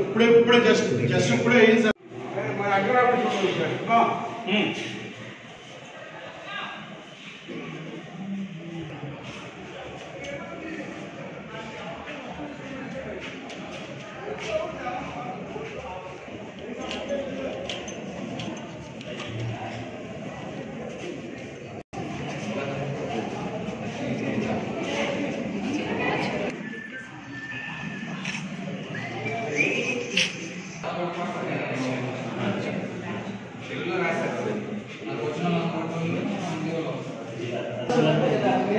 ఇప్పుడే ఇప్పుడే just just ఇప్పుడే అయింది సార్ మన అగ్రహారం చూడండి సార్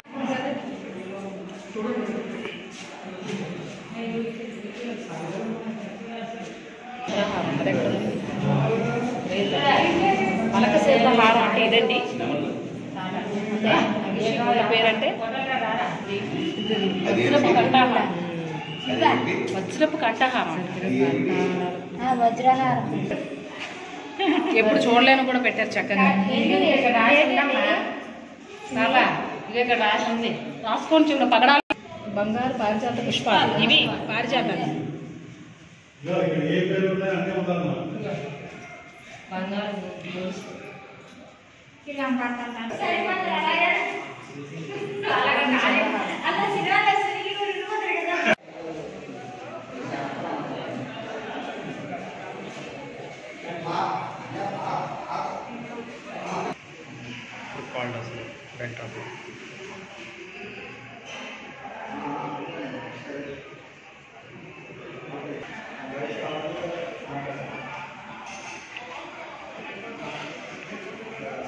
గురుగారు పలక హారం అంటే ఇదండి వీళ్ళ పేరంటే వజ్రపు కంఠహారం వజ్రపు కంఠహారం ఎప్పుడు చూడలేను కూడా పెట్టారు చక్కగా చాలా ఇక ఇక్కడ రాసి ఉంది రాసుకొని చూడ పగడాలు బంగారు పారిజాత పుష్పాలు ఇవి పారిజాతాలు ఇక్కడ ఏ పేరు ఉన్నాయి అన్నీ ఉందన్నమాట బంగారు కాల్డ్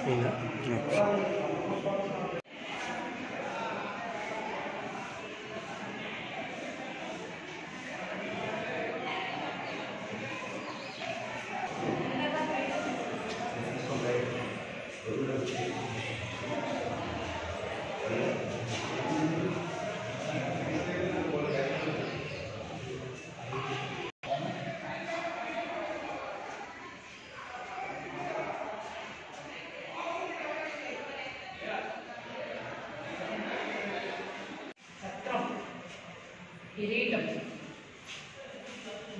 in action. కిరీటం.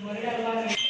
మురళ